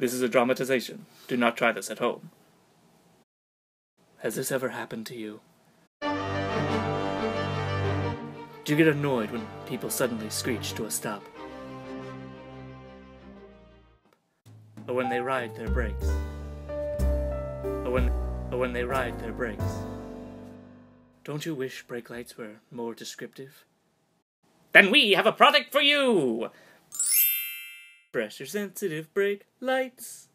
This is a dramatization. Do not try this at home. Has this ever happened to you? Do you get annoyed when people suddenly screech to a stop? Or when they ride their brakes? Or when, or when they ride their brakes? Don't you wish brake lights were more descriptive? Then we have a product for you! Pressure sensitive brake lights.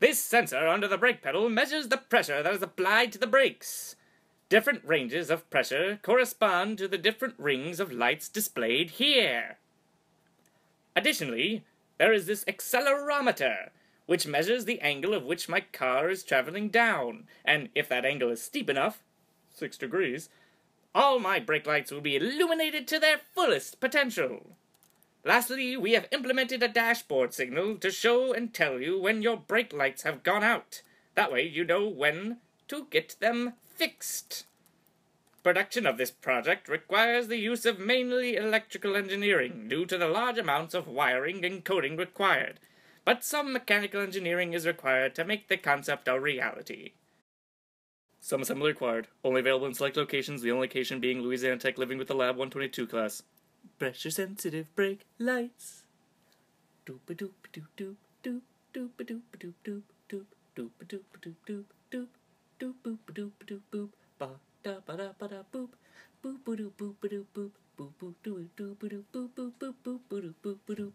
This sensor under the brake pedal measures the pressure that is applied to the brakes. Different ranges of pressure correspond to the different rings of lights displayed here. Additionally, there is this accelerometer, which measures the angle of which my car is traveling down, and if that angle is steep enough, six degrees, all my brake lights will be illuminated to their fullest potential. Lastly, we have implemented a dashboard signal to show and tell you when your brake lights have gone out. That way you know when to get them fixed. Production of this project requires the use of mainly electrical engineering due to the large amounts of wiring and coding required, but some mechanical engineering is required to make the concept a reality. Some assembly required. Only available in select locations, the only location being Louisiana Tech Living with the Lab 122 class. Pressure sensitive brake lights. Doop a doop doop doop doop doop a doop doop doop doop doop a doop doop doop doop doop boop doop doop boop ba da ba da ba da boop boop doop boop a doop boop boop boop doo doop doop boop boop boop boop boop a doop boop